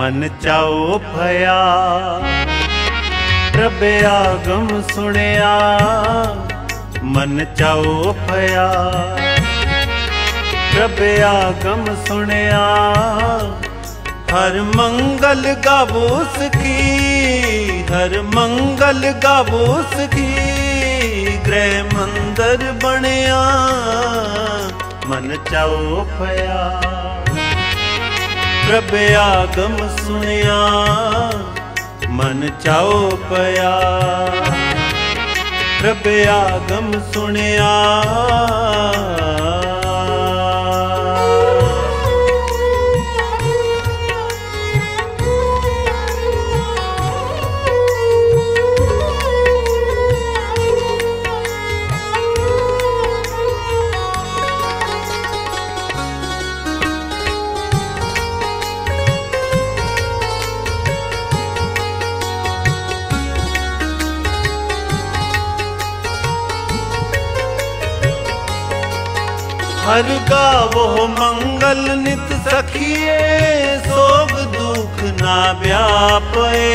ਮਨ ਚਾਓ ਭਇਆ। ਪ੍ਰਭ ਆਗਮ ਸੁਣਿਆ, ਮਨ ਚਾਓ ਭਇਆ। ਪ੍ਰਭ ਆਗਮ ਸੁਣਿਆ, ਹਰ ਮੰਗਲ ਗਾਵੋ ਸਖੀ, ਹਰ ਮੰਗਲ ਗਾਵੋ ਸਖੀ। ਗ੍ਰਹਿ ਮੰਦਰ ਬਣਿਆ, ਮਨ ਚਾਓ ਭਇਆ। ਪ੍ਰਭ ਆਗਮ ਸੁਣਿਆ ਮਨ ਚਾਓ ਪਿਆ। ਪ੍ਰਭ ਆਗਮ ਸੁਣਿਆ ਹਰ ਗਾਵੋ ਮੰਗਲ ਨਿਤ ਸਖੀਏ, ਸੋਗ ਦੁਖ ਨਾ ਵਿਆਪੇ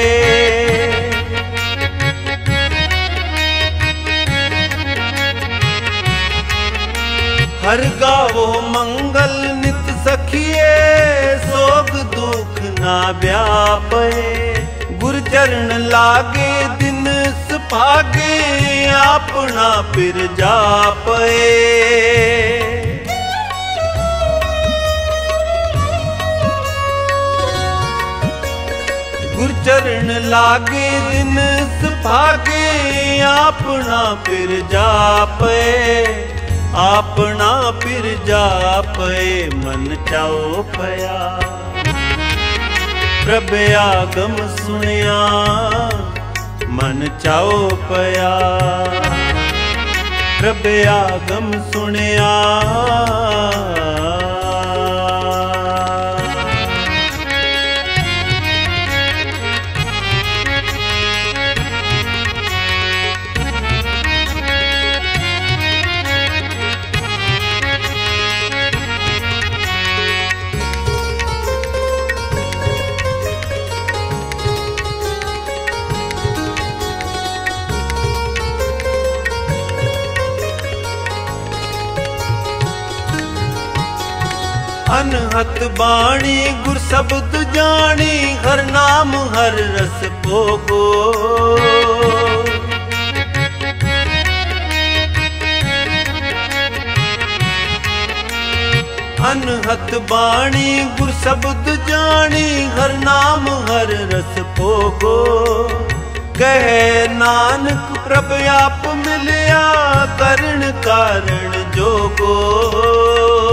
ਹਰ ਗਾਵੋ ਮੰਗਲ ਨਿਤ ਸਖੀਏ, ਸੋਗ ਦੁਖ ਨਾ ਵਿਆਪੇ ਗੁਰ ਚਰਨ ਲਾਗੇ, ਦਿਨ ਸੁਭਾਗੇ, ਆਪਣਾ ਪਿਰ ਜਾਪੇ ਲਾਗੇ ਦਿਨ ਸੁਭਾਗੇ ਆਪਣਾ ਪਿਰ ਜਾਪੇ, ਆਪਣਾ ਪਿਰ ਜਾਪੇ, ਮਨ ਚਾਓ ਪਿਆ ਪ੍ਰਭ ਆਗਮ ਸੁਣਿਆ ਮਨ ਚਾਓ ਪਿਆ ਪ੍ਰਭ ਆਗਮ ਸੁਣਿਆ ਅਨਹਤ ਬਾਣੀ, ਗੁਰ ਸ਼ਬਦ ਜਾਣੀ, ਹਰ ਨਾਮ, ਹਰ ਰਸ ਭੋਗੋ। ਅਨਹਤ ਬਾਣੀ, ਗੁਰ ਸ਼ਬਦ ਜਾਣੀ, ਹਰ ਨਾਮ, ਹਰ ਰਸ ਭੋਗੋ। ਕਹੇ ਨਾਨਕ, ਪ੍ਰਭ ਆਪ ਮਿਲਿਆ, ਕਰਨ ਕਾਰਣ ਜੋਗੋ।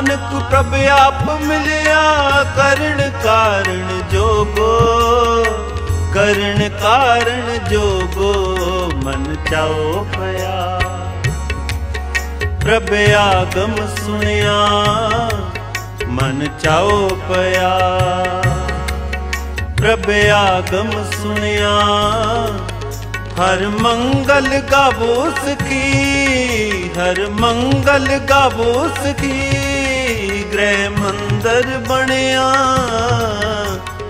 ਨਾਨਕ ਪ੍ਰਭ ਆਪ ਮਿਲਿਆ ਕਰਨ ਕਾਰਣ ਜੋਗੋ ਕਰਨ ਕਾਰਣ ਜੋਗੋ ਮਨ ਚਾਓ ਪਿਆ ਪ੍ਰਭ ਆਗਮ ਸੁਣਿਆ ਮਨ ਚਾਓ ਪਿਆ ਪ੍ਰਭ ਆਗਮ ਸੁਣਿਆ ਹਰ ਮੰਗਲ ਗਾਵੋ ਸਖੀ ਹਰ ਮੰਗਲ ਗਾਵੋ ਸਖੀ ਗ੍ਰਹਿ ਮੰਦਰ ਬਣਿਆ,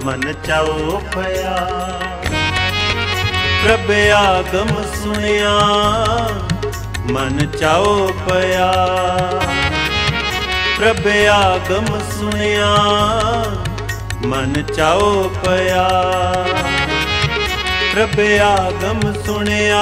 ਮਨ ਚਾਓ ਪਿਆ ਪ੍ਰਭ ਆਗਮ ਸੁਣਿਆ ਮਨ ਚਾਓ ਪਿਆ ਪ੍ਰਭ ਆਗਮ ਸੁਣਿਆ ਮਨ ਚਾਓ ਪਿਆ ਪ੍ਰਭ ਆਗਮ ਸੁਣਿਆ